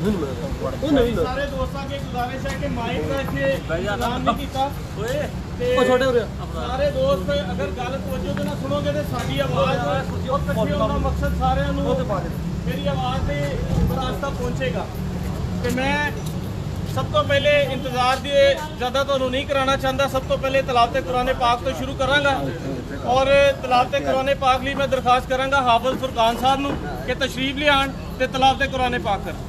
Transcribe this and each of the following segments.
ਉਹ ਨਹੀਂ ਨਾ ਸਾਰੇ ਦੋਸਤਾਂ ਅੱਗੇ ਗੁਜ਼ਾਰਿਸ਼ ਹੈ ਕਿ ਮਾਈਕ ਦਾ ਇੱਥੇ ਐਲਾਨ ਨਹੀਂ ਕੀਤਾ। ਓਏ। ਤੇ ਉਹ ਛੋਟੇ ਉਰੇ ਸਾਰੇ ਦੋਸਤ ਅਗਰ ਗੱਲ ਤਵੱਜੋ ਦੇ ਨਾਲ ਸੁਣੋਗੇ ਤੇ ਸਾਡੀ ਆਵਾਜ਼ ਉਹ ਇਕੱਠੇ ਹੋਣ ਦਾ ਮਕਸਦ ਸਾਰਿਆਂ ਨੂੰ ਮੇਰੀ ਆਵਾਜ਼ ਦੇ ਰਾਸਤਾ ਪਹੁੰਚੇਗਾ। ਤੇ ਮੈਂ ਸਭ ਤੋਂ ਪਹਿਲੇ ਇੰਤਜ਼ਾਰ ਦੀ ਜ਼ਿਆਦਾ ਤੁਹਾਨੂੰ ਨਹੀਂ ਕਰਾਉਣਾ ਚਾਹੁੰਦਾ। ਸਭ ਤੋਂ ਪਹਿਲੇ ਤਲਾਵਤ ਕੁਰਾਨ ਪਾਕ ਤੋਂ ਸ਼ੁਰੂ ਕਰਾਂਗਾ। ਔਰ ਤਲਾਵਤ ਕੁਰਾਨ ਪਾਕ ਲਈ ਮੈਂ ਦਰਖਾਸਤ ਕਰਾਂਗਾ ਹਾਫਿਜ਼ ਫੁਰਕਾਨ ਸਾਹਿਬ ਨੂੰ ਕਿ ਤਸ਼ਰੀਫ ਲਿਆਣ ਤੇ ਤਲਾਵਤ ਕੁਰਾਨ ਪਾਕ ਕਰਨ।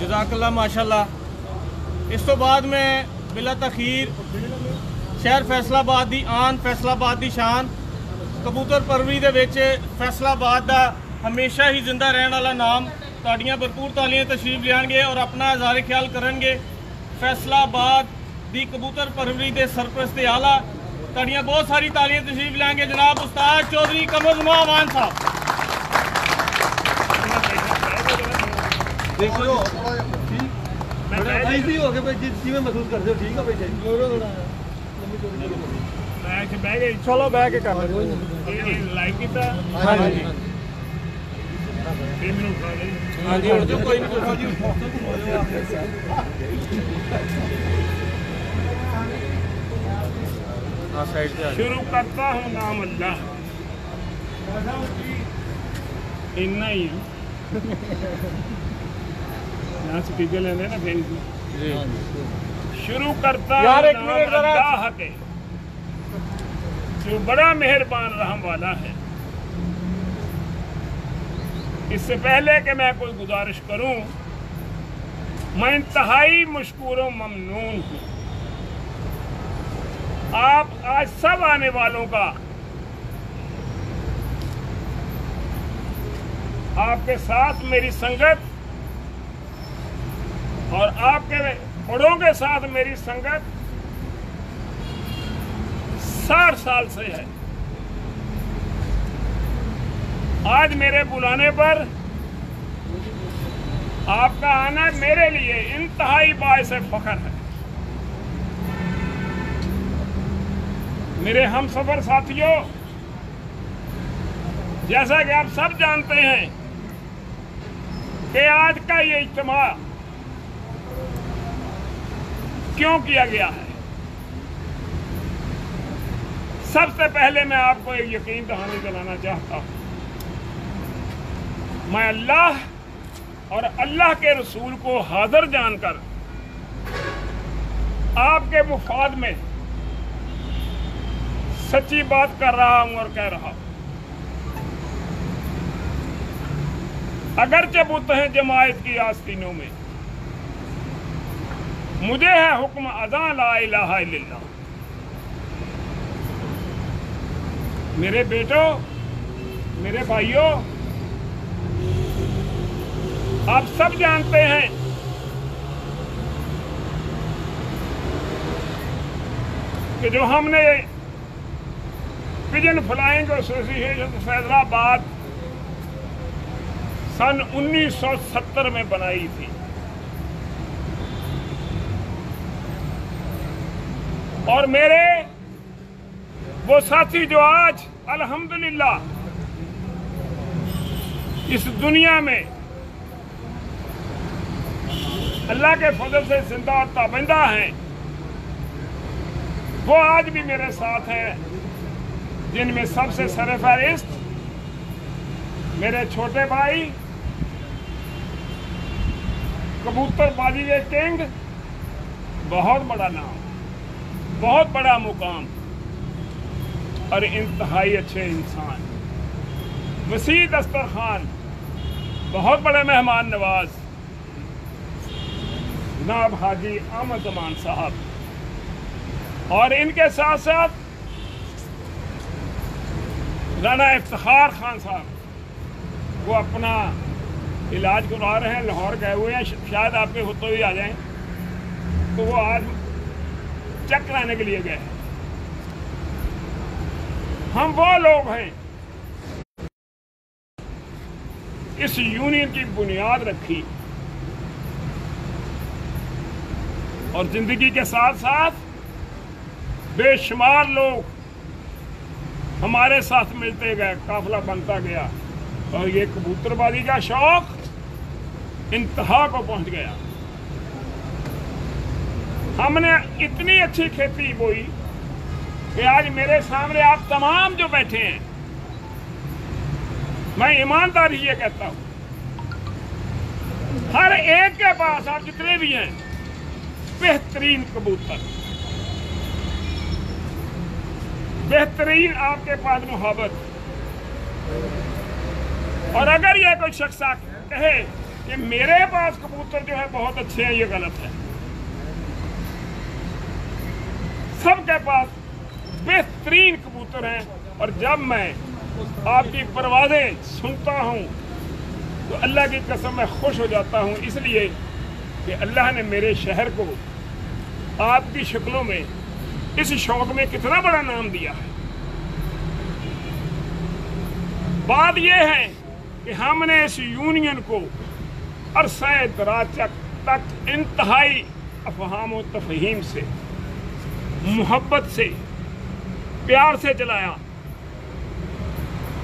ਜਜ਼ਾਕੱਲਾ ਮਾਸ਼ਾਅੱਲਾ ਇਸ ਤੋਂ ਬਾਅਦ ਮੈਂ ਬਿਲਾ ਤਖੀਰ ਸ਼ਹਿਰ ਫੈਸਲਾਬਾਦ ਦੀ ਆਨ ਫੈਸਲਾਬਾਦ ਦੀ ਸ਼ਾਨ ਕਬੂਤਰ ਪਰਵਰੀ ਦੇ ਵਿੱਚ ਫੈਸਲਾਬਾਦ ਦਾ ਹਮੇਸ਼ਾ ਹੀ ਜ਼ਿੰਦਾ ਰਹਿਣ ਵਾਲਾ ਨਾਮ ਤੁਹਾਡੀਆਂ ਭਰਪੂਰ ਤਾਲੀਆਂ ਤਸ਼ਰੀਫ ਲਿਆਣਗੇ ਔਰ ਆਪਣਾ ਜ਼ਾਰੇ ਖਿਆਲ ਕਰਨਗੇ। ਫੈਸਲਾਬਾਦ ਦੀ ਕਬੂਤਰ ਪਰਵਰੀ ਦੇ ਸਰਪ੍ਰਸਤ ਤੇ ਆਲਾ ਤੁਹਾਡੀਆਂ ਬਹੁਤ ਸਾਰੀ ਤਾਲੀਆਂ ਤਸ਼ਰੀਫ ਲਿਆਣਗੇ। ਜਨਾਬ ਉਸਤਾਦ ਚੌਧਰੀ ਕਮਰ ਜ਼ਮਾ ਮਾਨ ਸਾਹਿਬ। ਦੇਖੋ ਬੜਾ ਈਜ਼ੀ ਹੋ ਗਿਆ ਭਾਈ ਜਿ- ਜਿਵੇਂ ਮਹਿਸੂਸ ਕਰਦੇ ਹੋ ਠੀਕ ਆ ਭਾਈ ਜੀ? ਬੈਗ 'ਚ ਬਹਿ ਗਏ ਚਲੋ ਬਹਿ ਕੇ ਕਰ ਲਓ। ਲਾਈਵ ਕੀਤਾ। ਹਾਂਜੀ। ਹਾਂਜੀ ਹੁਣ ਜੋ ਕੋਈ ਨਹੀਂ ਆ ਸਾਈਡ ਤੇ ਆ शुरू करता हूँ नाम अल्लाह इन्ना ही यहाँ से टीके लेने ना फिर ਜੀ शुरू करता यार, हूँ एक नाम मिनट जरा। अल्लाह के जो बड़ा मेहरबान रहम वाला है इससे पहले कि मैं कोई गुजारिश करूँ, मैं इंतहाई मशकूर ममनून हूँ। आप आज सब आने वालों का, आपके साथ मेरी संगत और आपके बड़ों के साथ मेरी संगत साठ साल से है। आज मेरे बुलाने पर आपका आना मेरे लिए इंतहाई बायस फखर है। मेरे हम सफ़र साथियों, जैसा कि आप सब जानते हैं कि आज का ये इज्तमा क्यों किया गया है? सबसे पहले मैं आपको एक यकीन दहानी दिलाना चाहता हूँ। मैं अल्लाह और अल्लाह के रसूल को हाजिर जानकर आपके मुफाद में सच्ची बात कर रहा हूँ और कह रहा हूँ। अगरचे बुत हैं जमायत की आस्तीनों में। मुझे है हुक्म अदा ला इलाहा मेरे बेटों, मेरे भाइयों आप सब जानते हैं। कि जो हमने पिजन फ्लाइंग एसोसिएशन फैजलाबाद सन 1970 में बनाई थी। और मेरे वो साथी जो आज, अल्हम्दुलिल्लाह, इस दुनिया में अल्लाह के फजल से ज़िंदा और ताबिंदा हैं। वो आज भी मेरे साथ हैं, जिनमें सबसे सरफहरिस्त मेरे छोटे भाई, कबूतरबाजी के किंग बहुत बड़ा नाम, बहुत बड़ा मुकाम, और इंतहाई अच्छे इंसान। वसी दस्तरखान, बहुत बड़े मेहमान नवाज़। जनाब हाजी अहमद जमान साहब। और इनके साथ साथ राना इफ्तार खान साहब, वो अपना इलाज करवा रहे हैं, लाहौर गए हुए हैं। शायद आपके होते हुए आ जाएँ। तो वो आज चेक कराने के लिए गए। हैं हम वो लोग हैं इस यूनियन की बुनियाद रखी। और ज़िंदगी के साथ साथ बेशुमार लोग हमारे साथ मिलते गए, काफिला बनता गया और ये कबूतरबाजी का शौक इंतहा को पहुँच गया। हमने इतनी अच्छी खेती बोई कि आज मेरे सामने आप तमाम जो बैठे हैं, मैं ईमानदारी ये कहता हूँ, हर एक के पास आप जितने भी हैं बेहतरीन कबूतर। बेहतरीन आपके पास मोहब्बत। और अगर ये कोई शख्स कहे कि मेरे पास कबूतर जो है बहुत अच्छे हैं, ये गलत है। सबके पास बेहतरीन कबूतर हैं, और जब मैं आपकी परवाजें सुनता हूँ तो अल्लाह की कसम मैं खुश हो जाता हूँ। इसलिए कि अल्लाह ने मेरे शहर को आपकी शक्लों में इस शौक में कितना बड़ा नाम दिया है। बात यह है कि हमने इस यूनियन को अरसा दराज तक इंतहाई अफहाम तफहीम से, मोहब्बत से, प्यार से चलाया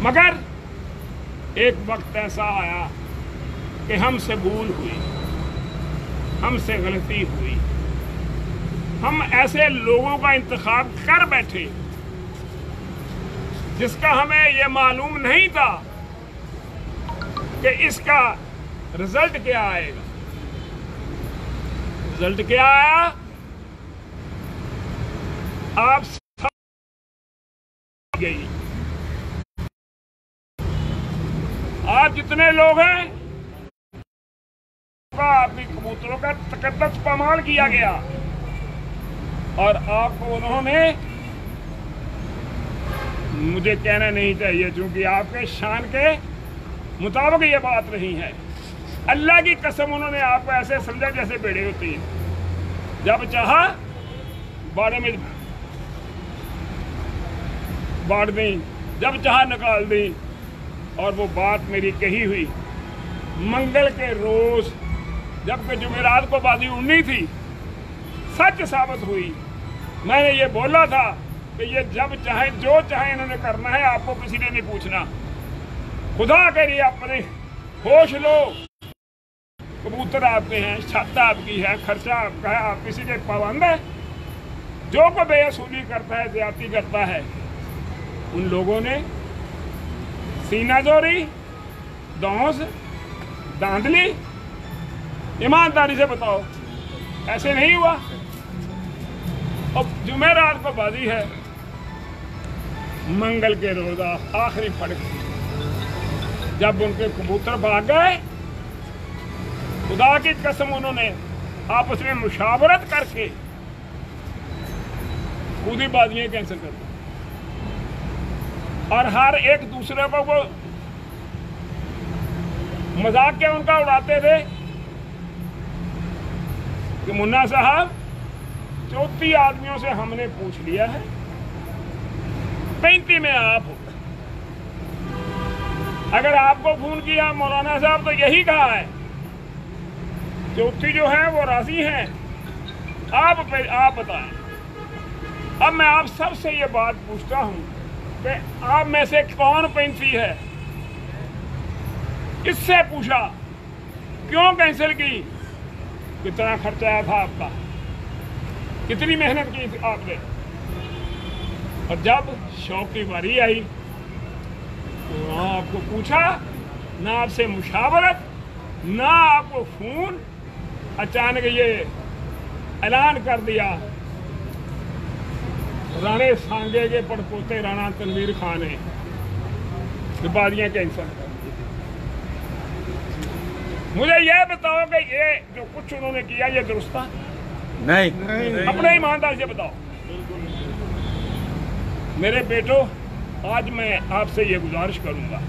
मगर एक वक्त ऐसा आया कि हमसे भूल हुई। हमसे गलती हुई। हम ऐसे लोगों का इंतखाब कर बैठे, जिसका हमें यह मालूम नहीं था कि इसका रिज़ल्ट क्या आएगा। रिज़ल्ट क्या आया? आप गई। आप जितने लोग हैं कबूतरों का तकदस पमाल किया गया। और आपको उन्होंने मुझे कहना नहीं चाहिए, क्योंकि आपके शान के मुताबिक ये बात नहीं है। अल्लाह की कसम उन्होंने आपको ऐसे समझा जैसे बेड़े होती हैं। जब चाहा, बाड़े में बांट दी, जब चाहा निकाल दी, और वो बात मेरी कही हुई, मंगल के रोज जब जुमेरात को बाजी उड़नी थी, सच साबित हुई। मैंने ये बोला था कि ये जब चाहे, जो चाहे इन्होंने करना है, आपको किसी ने नहीं पूछना। खुदा के लिए अपने होश लो। कबूतर आपके हैं, छत आपकी है, खर्चा आपका है, आप किसी के पाबंद है। जो को बेअसूली करता है ज़्यादा करता है। उन लोगों ने सीना जोरी दौस दांधली ईमानदारी से बताओ। ऐसे नहीं हुआ? अब जुमेरात को बाजी है। मंगल के रोजा आखिरी फड़क जब उनके कबूतर भाग गए, खुदा की कसम उन्होंने आपस में मुशावरत करके खुद बाजियाँ कैंसिल कर दी। और हर एक दूसरे को वो मज़ाक क्या उनका उड़ाते थे? कि मुन्ना साहब, चौथी आदमियों से हमने पूछ लिया है, पैंती में आप हो। अगर आपको फ़ोन किया, मौलाना साहब तो यही कहा है, चौथी जो है वो राज़ी हैं। आप आप बताएँ। अब मैं आप सबसे ये बात पूछता हूँ कि आप में से कौन पैंती है? इससे पूछा, क्यों कैंसिल की? कितना खर्चा आया था आपका? कितनी मेहनत की थी आपने? और जब शौक की बारी आई तो आपको पूछा, ना आपसे मुशावरत, ना आपको फ़ोन अचानक ये ऐलान कर दिया। राणे सांगे के पड़पोते राणा तनवीर खान ने कि बादियाँ कैंसिल कर मुझे यह बताओ कि ये जो कुछ उन्होंने किया ये दुरुस्त था नहीं। नहीं, नहीं अपने ईमानदार से बताओ। मेरे बेटो आज मैं आपसे ये गुजारिश करूँगा।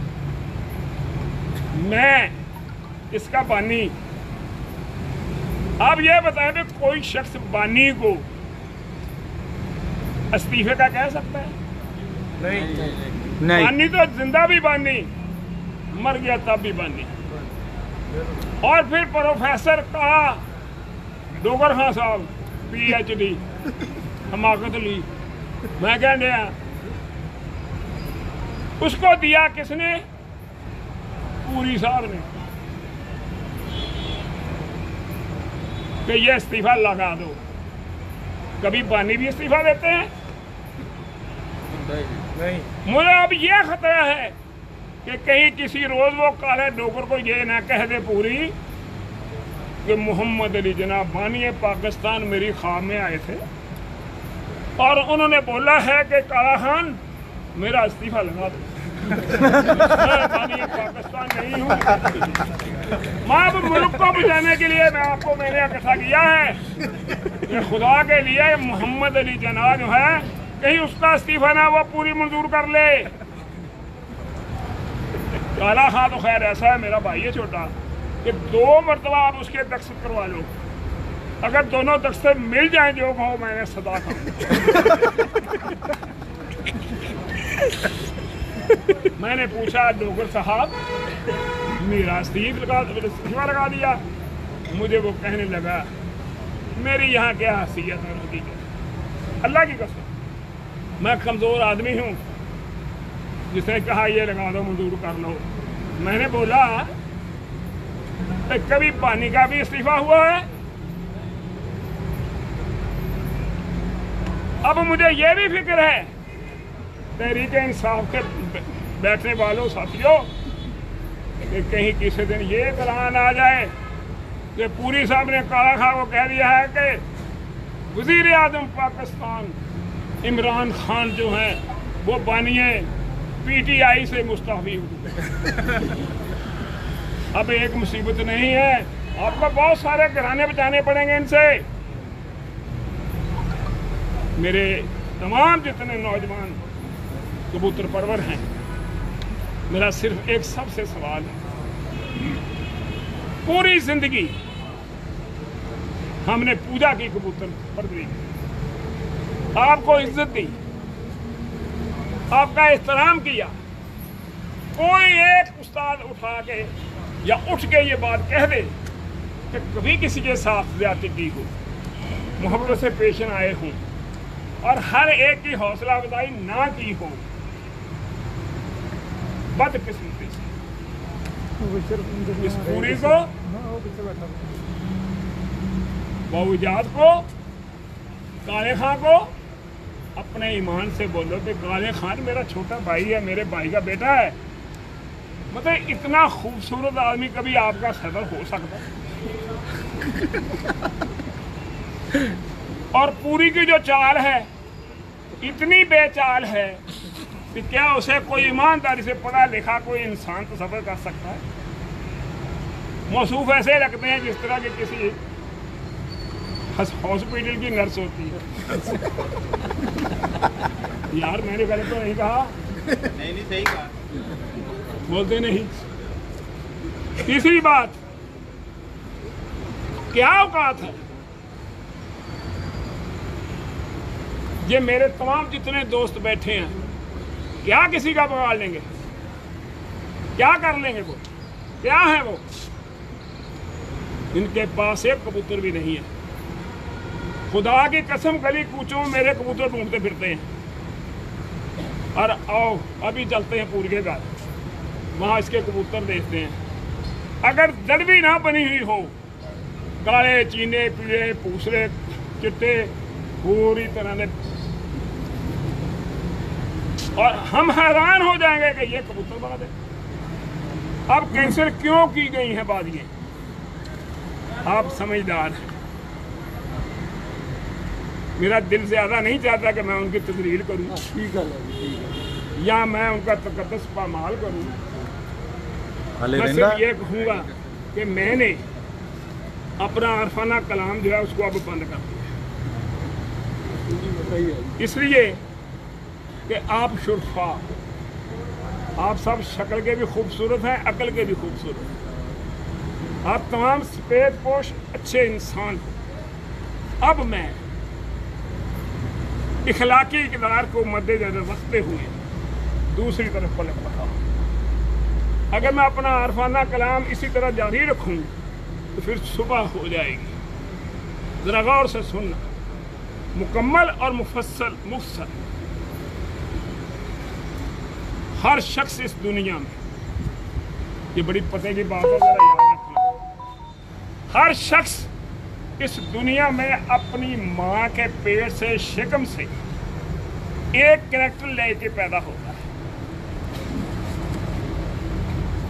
मैं इसका बानी। आप ये बताएँ कि कोई शख्स बानी को इस्तीफे का कह सकता है? नहीं, नहीं। बानी तो ज़िंदा भी बानी मर गया तब भी बानी। और फिर प्रोफेसर का डोगर खां साहब पी एच डी हमाकत ली। मैं कह दिया उसको दिया किसने? पूरी साहब ने। कि ये इस्तीफा लगा दो। कभी बानी भी इस्तीफा देते हैं? नहीं। मुझे अब ये खतरा है कि कहीं किसी रोज वो काले डोगर को ये ना कह दे पूरी कि मोहम्मद अली जनाब बानी पाकिस्तान मेरी ख्वाब में आए थे और उन्होंने बोला है कि काला खान, मेरा इस्तीफा लगा दो। पाकिस्तान नहीं हूँ। मैं अब मुल्क को बचाने के लिए मैं आपको मैंने इकट्ठा किया है कि खुदा के लिए मोहम्मद अली जना जो है, कहीं उसका इस्तीफा ना वो पूरी मंजूर कर ले। काला खां तो खैर, ऐसा है मेरा भाई है छोटा, कि दो मरतबा आप उसके दस्तखत करवा लो। अगर दोनों दस्तखत मिल जाएँ, जो कहो मैंने सदा कहा। मैंने पूछा, डोगर साहब, मेरा इस्तीफ लगा इस्तीफा लगा दिया। मुझे वो कहने लगा, मेरी यहाँ क्या हैसियत है के अल्लाह की कसम, मैं कमज़ोर आदमी हूँ। जिसने कहा ये लगा दो मंजूर कर लो। मैंने बोला "ए, कभी पानी का भी इस्तीफा हुआ है? अब मुझे ये भी फ़िक्र है तहरीक इंसाफ के बैठने वालों साथियों कि कहीं किसी दिन ये दलान आ जाए कि पूरी साहब ने काला खा को कह दिया है कि वज़ीर आज़म पाकिस्तान इमरान खान जो हैं वो बनिए। पीटीआई से मुस्तफ़ी अब एक मुसीबत नहीं है। आपको बहुत सारे घराने बचाने पड़ेंगे इनसे। मेरे तमाम जितने नौजवान कबूतर परवर हैं, मेरा सिर्फ़ एक सबसे सवाल है। पूरी ज़िंदगी हमने पूजा की कबूतर परवरी। आपको इज़्ज़त दी। आपका एहतराम किया। कोई एक उस्ताद उठा के या उठ के ये बात कह दे कि कभी किसी के साथ ज़्यादा की हो। मोहब्बत से पेश आए हों और हर एक की हौसला अफजाई ना की हो। बदकिस्मती से। इस पूरी को बहुजात को, काले खां को अपने ईमान से बोलो कि काले खान मेरा छोटा भाई है, मेरे भाई का बेटा है। मतलब इतना खूबसूरत आदमी कभी आपका सदर हो सकता है? और पूरी की जो चाल है, इतनी बेचाल है कि क्या उसे कोई ईमानदारी से पढ़ा लिखा कोई इंसान तो सफ़र कर सकता है? मौसूफ ऐसे लगते हैं जिस तरह के किसी हॉस्पिटल की नर्स होती है। यार मैंने गलत तो नहीं कहा। नहीं नहीं सही कहा। बोलते नहीं। तीसरी बात। क्या औकात है? ये मेरे तमाम जितने दोस्त बैठे हैं क्या किसी का बगाड़ लेंगे? क्या कर लेंगे वो? क्या है वो? इनके पास एक कबूतर भी नहीं है। खुदा की कसम गली कूचों मेरे कबूतर ढूंढते फिरते हैं। और आओ, अभी चलते हैं पूरी के घर। वहाँ इसके कबूतर देखते हैं। अगर जड़वी ना बनी हुई हो काले चीने, पीले पूसरे चिट्टे, पूरी तरह ने और हम हैरान हो जाएँगे कि ये कबूतर बना दे। अब कैंसर क्यों की गई हैं बादियाँ आप समझदार हैं। मेरा दिल ज़्यादा नहीं चाहता कि मैं उनकी तकरीर करूँ। ठीक है या मैं उनका तकदस पामाल करूँ। मैं सिर्फ़ ये कहूँगा कि मैंने अपना अरफाना कलाम जो है उसको अब बंद कर दिया। इसलिए कि आप शुरफा आप सब शक्ल के भी खूबसूरत हैं अकल के भी खूबसूरत हैं। आप तमाम सफ़ेद पोश अच्छे इंसान हो। अब मैं इखलाकी इकदार को मद्देनजर रखते हुए दूसरी तरफ़ पलट रहा अगर मैं अपना आरफाना कलाम इसी तरह जारी रखूँ तो फिर सुबह हो जाएगी। ज़रा गौर से सुनना। मुकम्मल और मुफसल मुफसल हर शख्स इस दुनिया में, ये बड़ी पते की बात है ज़रा याद रखना। हर शख्स इस दुनिया में अपनी माँ के पेट से शिकम से एक करेक्टर लेके पैदा होता है।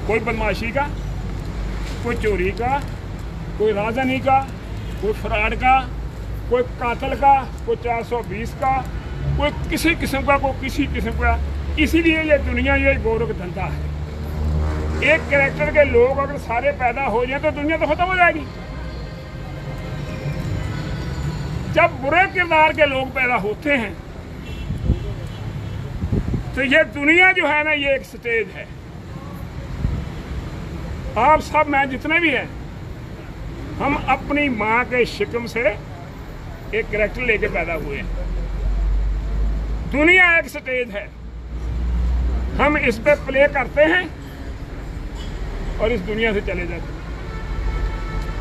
कोई बदमाशी का, कोई चोरी का, कोई राजनी का, कोई फ्रॉड का, कोई कातल का, कोई 420 का, कोई किसी किस्म का, कोई किसी किस्म का। इसीलिए ये दुनिया ये गौरव धंधा है। एक कैरेक्टर के लोग अगर सारे पैदा हो जाए तो दुनिया तो खत्म हो जाएगी। जब बुरे किरदार के लोग पैदा होते हैं तो ये दुनिया जो है ना, ये एक स्टेज है। आप सब, मैं जितने भी हैं, हम अपनी माँ के शिकम से एक करेक्टर लेके पैदा हुए हैं। दुनिया एक स्टेज है। हम इस पे प्ले करते हैं और इस दुनिया से चले जाते हैं।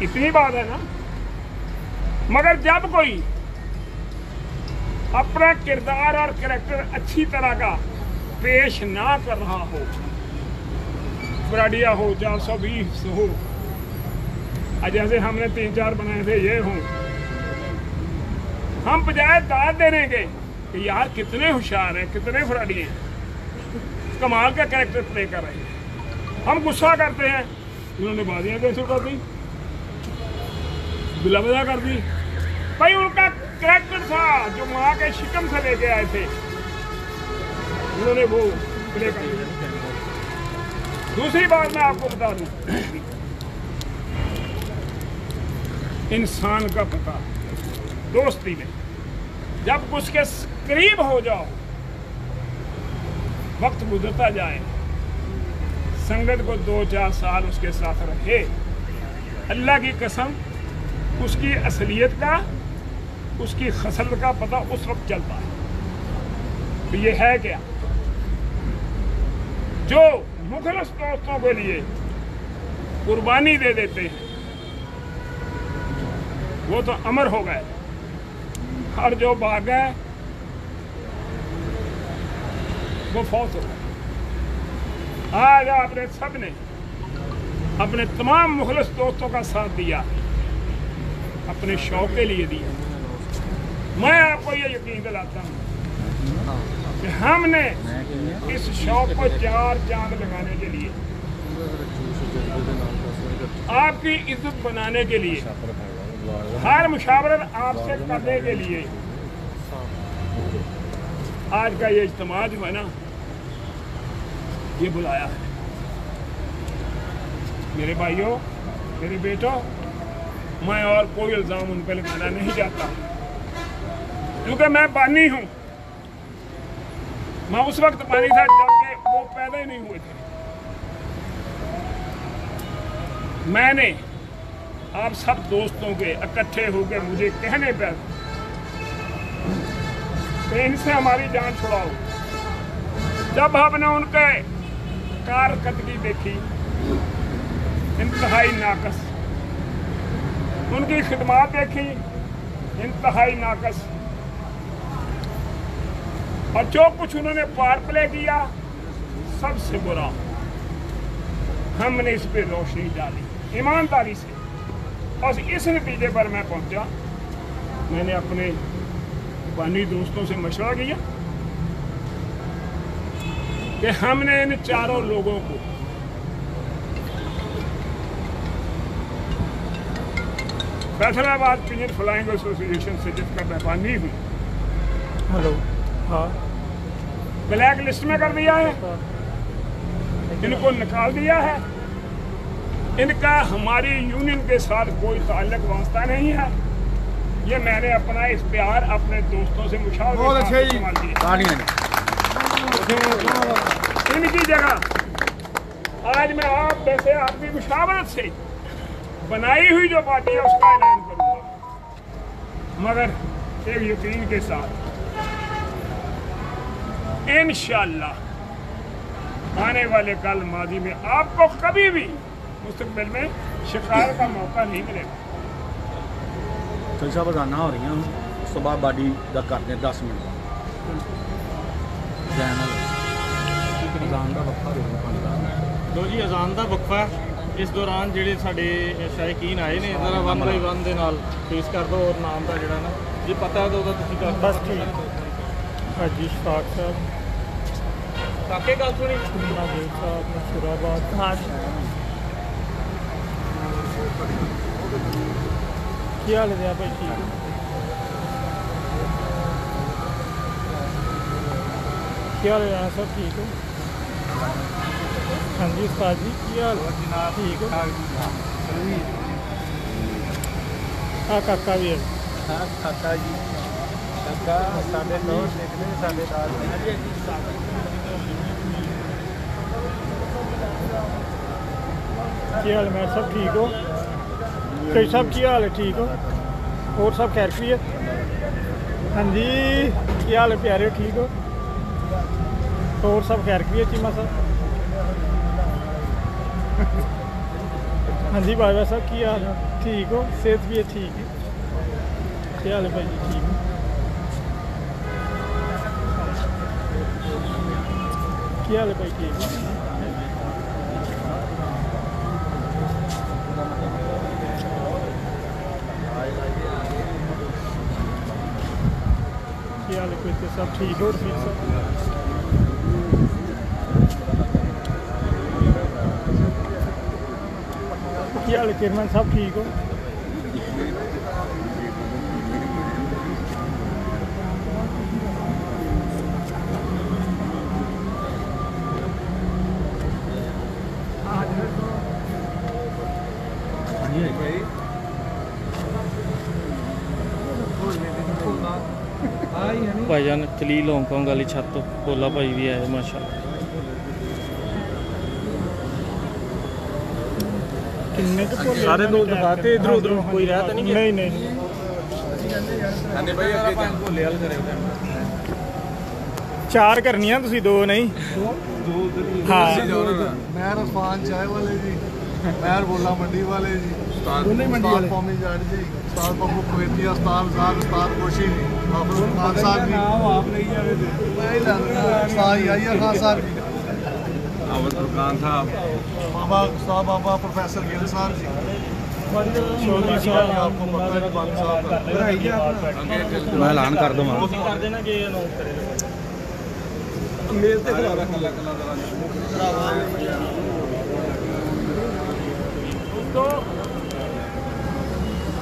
इतनी बात है ना? मगर जब कोई अपना किरदार और करेक्टर अच्छी तरह का पेश ना कर रहा हो ब्राडिया हो चार सौ बीस हो जैसे हमने तीन चार बनाए थे, ये हो, हम बजाय दाद देने के कि यार कितने होशियार हैं, कितने फ्राडी हैं, कमाल का कैरेक्टर प्ले कर रहे हैं। हम गुस्सा करते हैं उन्होंने बाजियाँ कैसे कर दी? बिलाबदा कर दी? भाई, उनका कैरेक्टर था जो माँ के शिकम से लेके आए थे। उन्होंने वो प्ले कर दूसरी बात मैं आपको बता दूँ। इंसान का पता, दोस्ती में, जब उसके करीब हो जाओ, वक्त गुजरता जाए, संगत को दो चार साल उसके साथ रहे, अल्लाह की कसम, उसकी असलियत का उसकी खसल का पता उस वक्त चलता है। तो ये है क्या? जो मुखलस दोस्तों के लिए कुर्बानी दे देते हैं, वो तो अमर हो गए। और जो भाग गए वो फौत हो गए। आज आपने सबने अपने तमाम मुखलस दोस्तों का साथ दिया, अपने शौक के लिए दिया। मैं आपको ये यकीन दिलाता हूँ कि हमने इस शौक को चार चाँद लगाने के लिए, आपकी इज़्ज़त बनाने के लिए, हर मुशावरत आपसे करने के लिए, आज का ये इज्तम जो है ना, ये बुलाया है। मेरे भाइयों, मेरे बेटों, मैं और कोई इल्ज़ाम उन पर लगाना नहीं चाहता। क्योंकि मैं बानी हूँ। मैं उस वक्त बानी था जबकि वो पैदा ही नहीं हुए थे। मैंने आप सब दोस्तों के इकट्ठे होकर मुझे कहने पर इनसे हमारी जान छुड़ाओ। जब हमने उनके कारकर्दगी देखी, इंतहाई नाकस। उनकी खिदमात देखी, इंतहाई नाकस। और जो कुछ उन्होंने पार प्ले किया, सबसे बुरा। हमने इस पे रोशनी डाली, ईमानदारी से। और इस नतीजे पर मैं पहुँचा। मैंने अपने बानी दोस्तों से मशवरा किया कि हमने इन चारों लोगों को फैसलाबाद पिंजर फ्लाइंग एसोसिएशन से जिसका मैं बानी हूँ, हेलो। हाँ। ब्लैक लिस्ट में कर दिया है। इनको निकाल दिया है। इनका हमारी यूनियन के साथ कोई ताल्लुक वास्ता नहीं है। ये मैंने अपना इस प्यार अपने दोस्तों से मुशावरे इनकी जगह आज मैं आप जैसे आपकी मुशावरत से बनाई हुई जो पार्टी है उसका ऐलान करूँगा। मगर एक यकीन के साथ इंशाल्लाह आने वाले कल मादी में आपको कभी भी मुस्तकबिल में शिकायत का मौका नहीं मिलेगा ਚਲ ਸਾਹਿਬ ਅਜ਼ਾਨਾਂ ਹੋ ਰਹੀਆਂ ਉਸ ਤੋਂ ਬਾਅਦ ਬਾਡੀ ਦਾ ਕਰਦੇ 10 ਮਿੰਟ ਜੈ ਨਾਲ ਅਜ਼ਾਨ ਦਾ ਵਕਫਾ ਦੇ ਦਿਓ ਲੋ ਜੀ ਅਜ਼ਾਨ ਦਾ ਵਕਫਾ ਇਸ ਦੌਰਾਨ ਜਿਹੜੇ ਸਾਡੇ ਸ਼ਾਇਕੀਨ ਆਏ ਨੇ ਜ਼ਰਾ ਵਨ ਬਾਈ ਵਨ ਦੇ ਨਾਲ ਫੇਸ ਕਰ ਦਿਓ ਔਰ ਨਾਮ ਦਾ ਜਿਹੜਾ ਨਾ ਜੇ ਪਤਾ ਹੈ ਤਾਂ ਉਹਦਾ ਤੁਸੀਂ ਕਰ ਬਸ ਠੀਕ ਹਾਜੀ ਸ਼ਾਕ ਸਾਹਿਬ ਕਾਕੇ ਗੱਲ ਸੁਣੀ? ਨਾਗੇਲ ਸਾਹਿਬ ਮਸ਼ਹੂਰਾਬਾਦ ਹਾਂ। ਕੀ ਹਾਲ ਹੈ ਭਾਈ? ਠੀਕ ਹੋ? ਕੀ ਹਾਲ ਹੈ? ਸਭ ਠੀਕ ਹੋ? ਹਾਂਜੀ ਉਸਤਾਦ ਜੀ ਕੀ ਹਾਲ? ਹੈ। ਜਨਾਬ ਠੀਕ ਹੋ ਆ ਕਾਕਾ ਵੀ ਹੈ। ਹਾਂ ਖਾਤਾ ਜੀ। का साढ़े नौ, देखने साढ़े सात क्या हाल मैं सब ठीक हो कई सब की हाल है ठीक हो और सब खैर भी है हाँ जी की हाल है प्यारे ठीक हो और सब खैर भी है चीमा सर हाँ जी बाजवा साहब की हाल ठीक हो सेहत भी है ठीक है क्या हाल है भाई जी Kiele by Kiele. हाल है सब ठीक और फिर सब क्या हाल किरमन सब ठीक हो ਭਾਈਜਾਨ ਕਲੀਲ ਹਾਂਗਕਾਂਗ ਵਾਲੀ ਛੱਤ ਭੋਲਾ ਭਾਈ ਵੀ ਆਏ ਮਾਸ਼ਾਅੱਲਾ। ਸਾਰੇ ਲੋਕ ਦਿਖਾਤੇ ਇਧਰ ਉਧਰ। ਕੋਈ ਰਹਿ ਤਾਂ ਨਹੀਂ ਨਹੀਂ ਨਹੀਂ। ਹਾਂਜੀ ਭਾਈ ਅੱਗੇ ਜਾਂ ਭੋਲੇ ਵਾਲ ਕਰਿਓ ਚਾਰ ਕਰਨੀਆਂ ਤੁਸੀਂ ਦੋ ਨਹੀਂ? ਦੋ ਹਾਂ ਮੈਂ ਰਫਾਨ ਚਾਹ ਵਾਲੇ ਜੀ ਮੈਂ ਬੋਲਾ ਮੰਡੀ ਵਾਲੇ ਜੀ। ਉਸਤਾਦ ਮੰਡੀ ਵਾਲੇ। ਫਾਰਮੀ ਜਾੜ ਜੀ। उस्ताद को कुवैती उस्ताद उस्ताद उस्ताद कोशी खान साहब की खान साहब की अवध दुकान साहब बाबा साहब बाबा प्रोफेसर गिल साहब जी मैं ऐलान कर दूँ मेरे तो खराब है कला कला तो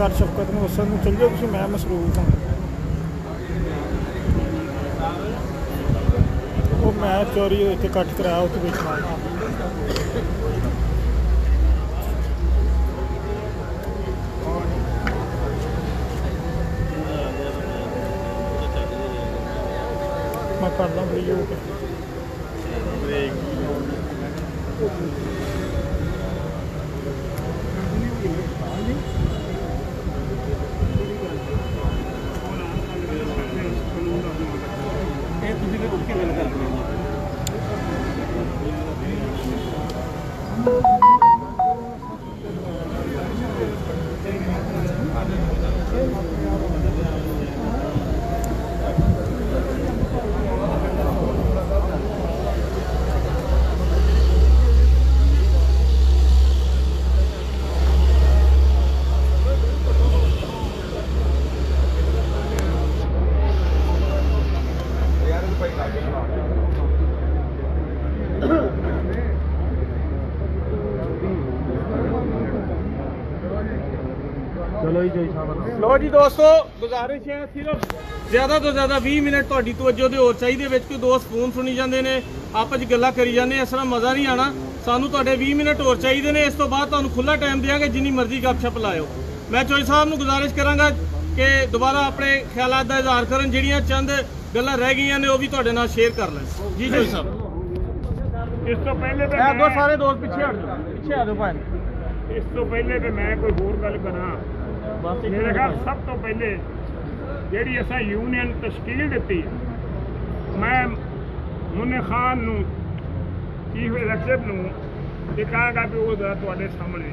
ਮੁਖਤਾਰ ਸ਼ਕਤ ਨੂੰ ਉਸਨ ਨੂੰ ਚੱਲ ਜਾਓ ਤੁਸੀਂ, ਮੈਂ ਮਸਰੂਫ ਹਾਂ। ਉਹ ਮੈਂ ਚੋਰੀ ਹੋਈ ਕੱਟ ਕਰਾਇਆ ਉਹ ਤੇ ਵੇਖਣਾ ਮੈਂ ਕਰ ਲਾਂ ਵੀਡੀਓ ਜੀ ਦੋਸਤੋ ਗੁਜ਼ਾਰਿਸ਼ ਹੈ ਸਿਰਫ ਜ਼ਿਆਦਾ ਤੋਂ ਜ਼ਿਆਦਾ 20 ਮਿੰਟ ਤੁਹਾਡੀ ਤਵੱਜੋ ਦੇ ਹੋਰ ਚਾਹੀਦੇ ਵਿੱਚ ਕੋਈ ਦੋਸਤ ਫੋਨ ਸੁਣੀ ਜਾਂਦੇ ਨੇ ਆਪਸ ਵਿੱਚ ਗੱਲਾਂ ਕਰੀ ਜਾਂਦੇ ਇਸ ਤਰ੍ਹਾਂ ਮਜ਼ਾ ਨਹੀਂ ਆਣਾ ਸਾਨੂੰ ਤੁਹਾਡੇ 20 ਮਿੰਟ ਹੋਰ ਚਾਹੀਦੇ ਨੇ ਇਸ ਤੋਂ ਬਾਅਦ ਤੁਹਾਨੂੰ ਖੁੱਲਾ ਟਾਈਮ ਦਿਆਂਗੇ ਜਿੰਨੀ ਮਰਜ਼ੀ ਗੱਪਸ਼ਪ ਲਾਇਓ। ਮੈਂ ਚੋਈ ਸਾਹਿਬ ਨੂੰ ਗੁਜ਼ਾਰਿਸ਼ ਕਰਾਂਗਾ ਕਿ ਦੁਬਾਰਾ ਆਪਣੇ ਖਿਆਲਾਂ ਦਾ ਇਜ਼ਹਾਰ ਕਰਨ ਜਿਹੜੀਆਂ ਚੰਦ ਗੱਲਾਂ ਰਹਿ ਗਈਆਂ ਨੇ ਉਹ ਵੀ ਤੁਹਾਡੇ ਨਾਲ ਸ਼ੇਅਰ ਕਰ ਲੈਣ। ਜੀ ਚੋਈ ਸਾਹਿਬ। ਇਸ ਤੋਂ ਪਹਿਲੇ ਤੇ ਇਹ ਦੋ ਸਾਰੇ ਦੋਸਤ ਪਿੱਛੇ ਹਟ ਜਾਓ ਪਿੱਛੇ ਆ ਜਾਓ ਭਾਈ। ਇਸ ਤੋਂ ਪਹਿਲੇ ਤੇ ਮੈਂ ਕੋਈ ਹੋਰ ਗੱਲ ਕਰਾਂ। ਮੇਰੇ ਖਿਆਲ। ਸਭ ਤੋਂ ਪਹਿਲੇ ਜਿਹੜੀ ਅਸਾਂ ਯੂਨੀਅਨ ਤਸ਼ਕੀਲ ਦਿੱਤੀ ਮੈਂ ਮੁੰਨੇ ਖਾਨ ਨੂੰ ਚੀਫ ਐਗਜ਼ੈਕਟਿਵ ਨੂੰ ਇਹ ਕਹਾਂਗਾ ਵੀ ਉਹ ਜ਼ਰਾ ਤੁਹਾਡੇ ਸਾਹਮਣੇ